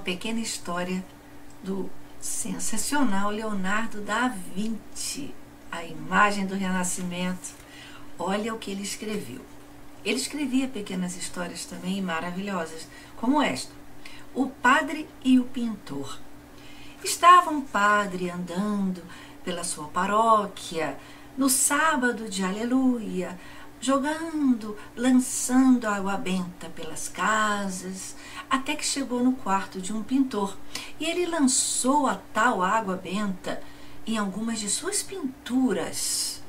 pequena história do sensacional Leonardo da Vinci, a imagem do Renascimento. Olha o que ele escreveu. Ele escrevia pequenas histórias também maravilhosas, como esta: O Padre e o Pintor. Estava um padre andando pela sua paróquia no sábado de Aleluia, jogando, lançando água benta pelas casas, até que chegou no quarto de um pintor. E ele lançou a tal água benta em algumas de suas pinturas.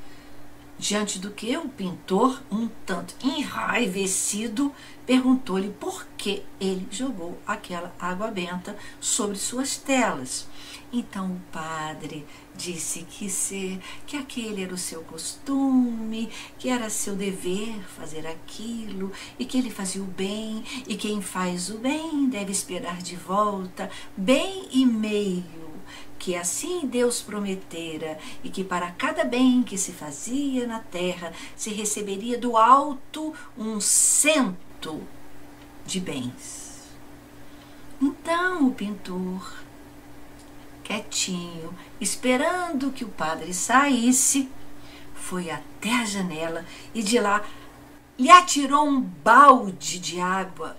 Diante do que o pintor, um tanto enraivecido, perguntou-lhe por que ele jogou aquela água benta sobre suas telas. Então o padre disse que ser que aquele era o seu costume, que era seu dever fazer aquilo e que ele fazia o bem e quem faz o bem deve esperar de volta bem e meio que assim Deus prometera e que para cada bem que se fazia na terra se receberia do alto um cento de bens. Então o pintor quietinho, esperando que o padre saísse, foi até a janela e de lá lhe atirou um balde de água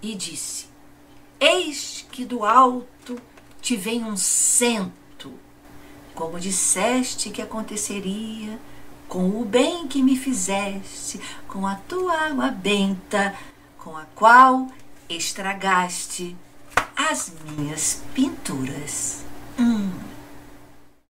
e disse: Eis que do alto te vem um cento, como disseste que aconteceria com o bem que me fizeste, com a tua água benta, com a qual estragaste as minhas pinturas. Hum.